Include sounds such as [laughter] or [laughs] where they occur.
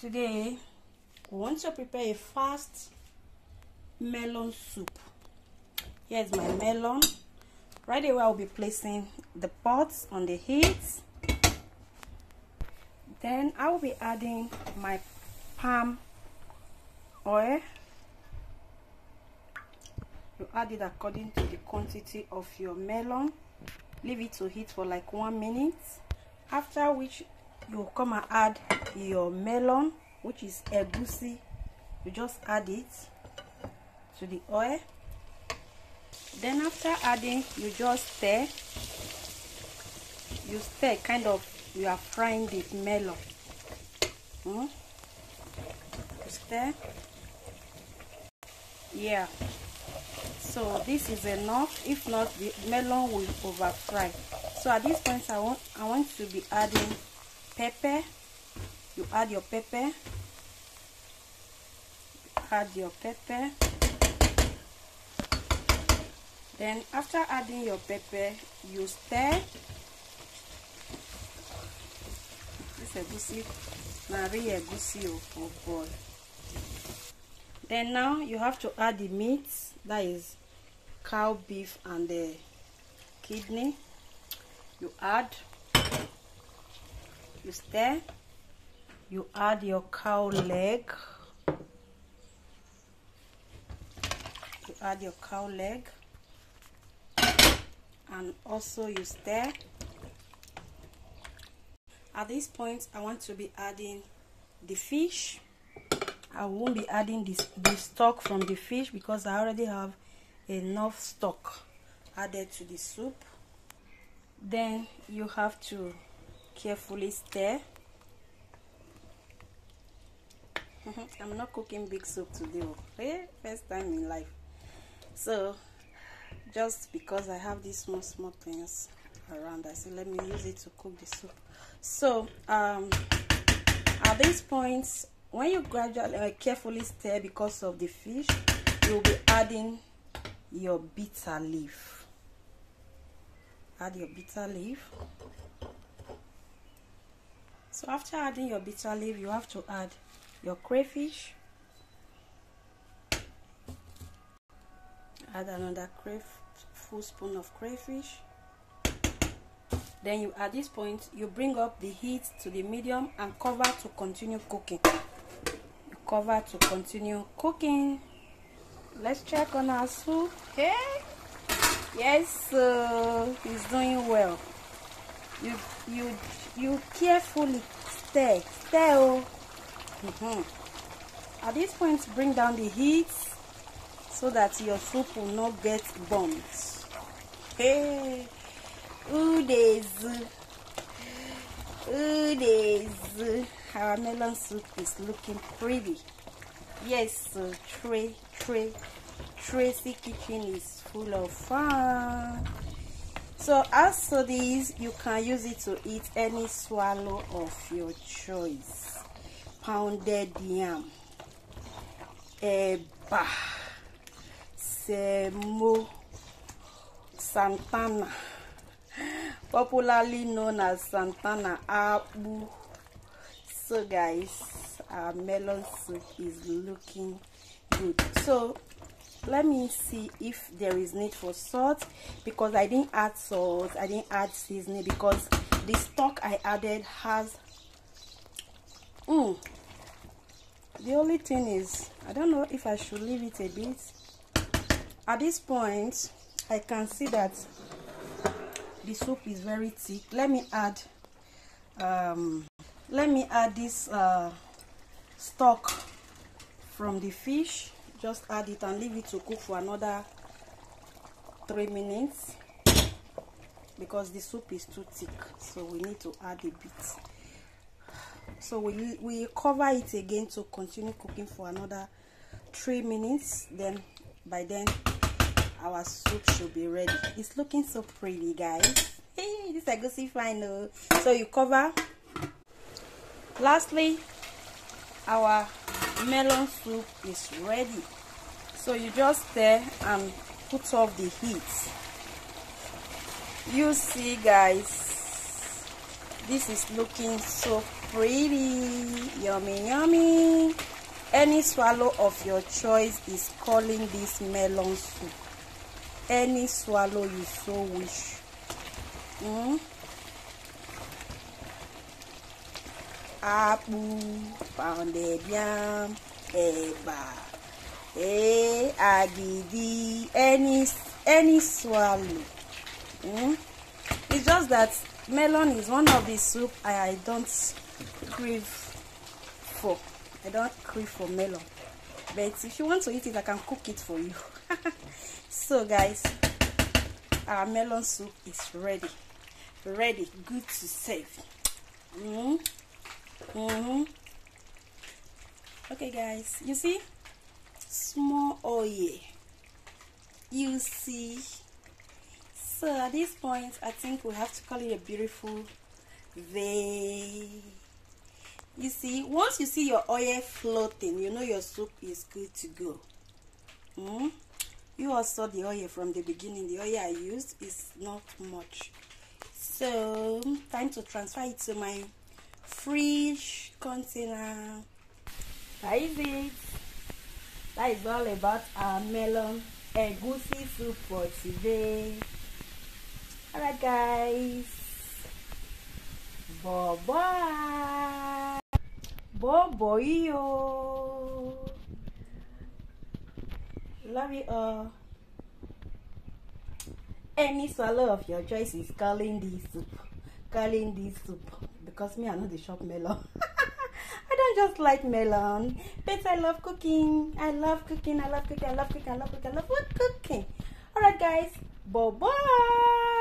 today we want to prepare a fast melon soup. Here's my melon. Right away i'll be placing the pots on the heat. Then i will be adding my palm oil. You add it according to the quantity of your melon. Leave it to heat for like one minute after which you come and add your melon which is a egusi. You just add it to the oil. Then after adding you just stir. You stir kind of you are frying the melon. Hmm? stir. Yeah. So this is enough. If not the melon will over fry so at this point i want i want to be adding pepper you add your pepper add your pepper then after adding your pepper you stir. This egusi na real egusi oh, oh boy then now you have to add the meat that is cow beef and the kidney. You add you stir you add your cow leg. You add your cow leg. And also you stir at this point i want to be adding the fish. I won't be adding this the stock from the fish because i already have enough stock added to the soup. Then you have to carefully stir. [laughs] I'm not cooking big soup today okay first time in life. So just because i have these small small things around i said let me use it to cook the soup. So um at this point when you gradually uh, carefully stir because of the fish you'll be adding your bitter leaf. Add your bitter leaf so after adding your bitter leaf you have to add your crayfish. Add another cray full spoon of crayfish. Then you at this point you bring up the heat to the medium and cover to continue cooking. You cover to continue cooking. Let's check on our soup. Hey! Yes uh, he's doing well you you you carefully stir stir oh. Mm -hmm. at this point bring down the heat so that your soup will not get burnt. Hey. Days days our melon soup is looking pretty. Yes uh, tray tray tracy kitchen is full of fun so as for this you can use it to eat any swallow of your choice. Pounded yam eba semo santana popularly known as santana abu so guys our melon soup is looking good. So let me see if there is need for salt because i didn't add salt i didn't add seasoning because the stock i added has mm, the only thing is i don't know if i should leave it a bit. At this point i can see that the soup is very thick. Let me add um let me add this uh, stock from the fish just add it and leave it to cook for another three minutes because the soup is too thick so we need to add a bit. So we we cover it again to continue cooking for another three minutes then by then our soup should be ready. It's looking so pretty guys. Hey this is see though. So you cover. Lastly our melon soup is ready. So you just stir and put off the heat. You see guys this is looking so pretty. Yummy yummy. Any swallow of your choice is calling this melon soup. Any swallow you so wish. Mm? Apple pounded yam eba eh agidi any any swallow. Mm? it's just that melon is one of the soup I, I don't crave for. I don't crave for melon. But if you want to eat it I can cook it for you. [laughs] So guys our melon soup is ready. Ready good to serve. Mm. Mm -hmm. okay guys. You see? Small oil you see? So at this point I think we have to call it a beautiful vein you see? Once you see your oil floating you know your soup is good to go. Mm? you all saw the oil from the beginning. The oil I used is not much. So time to transfer it to my fridge container that is it that is all about our melon egusi soup for today alright guys bye bye Boboyo. Love you all. Any swallow of your choice is calling this soup. Calling this soup. Because me, I know the shop melon. [laughs] I don't just like melon. But I love cooking. I love cooking. I love cooking. I love cooking. I love cooking. I love cooking. Alright, guys. Bye bye.